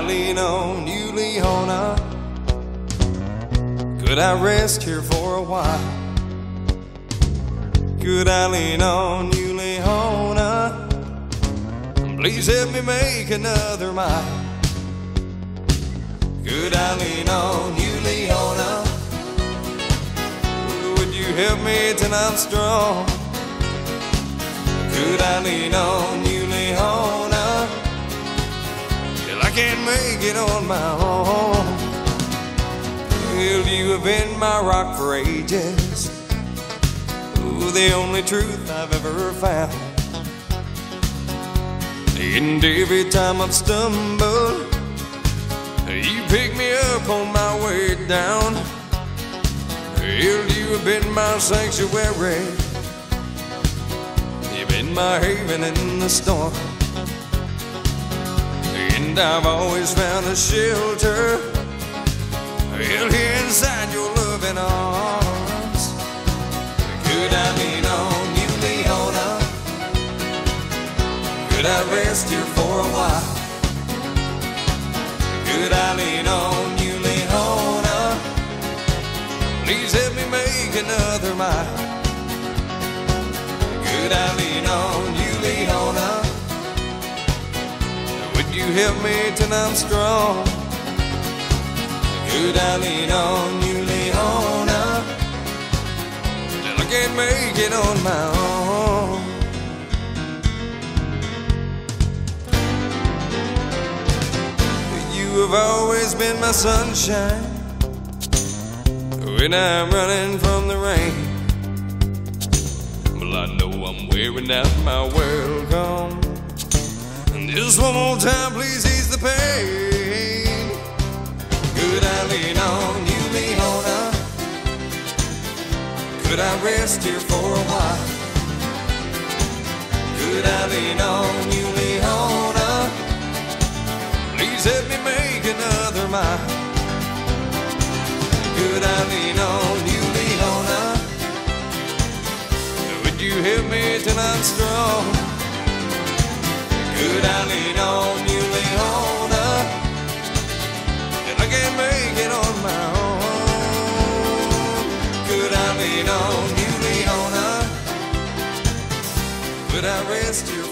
lean on you, Leona? Could I rest here for a while? Could I lean on you, Leona? Please help me make another mile. Could I lean on you, Leona? Would you help me till I'm strong? Could I lean on it on my own. Well, you have been my rock for ages. Ooh, the only truth I've ever found. And every time I've stumbled, you pick me up on my way down. Well, you have been my sanctuary. You've been my haven in the storm. And I've always found a shelter. Well, here inside your loving arms. Could I lean on you, Leona? Could I rest here for a while? Could I lean on you, Leona? Please help me make another mile. Could I lean on you, Leona? You help me till I'm strong? Could I lean on you, Leona? Till I can't make it on my own. You have always been my sunshine when I'm running from the rain. Well, I know I'm wearing out my welcome. Just one more time, please ease the pain. Could I lean on you, Leona? Could I rest here for a while? Could I lean on you, Leona? Please help me make another mile. Could I lean on you, Leona? Would you help me till I'm strong? I on you,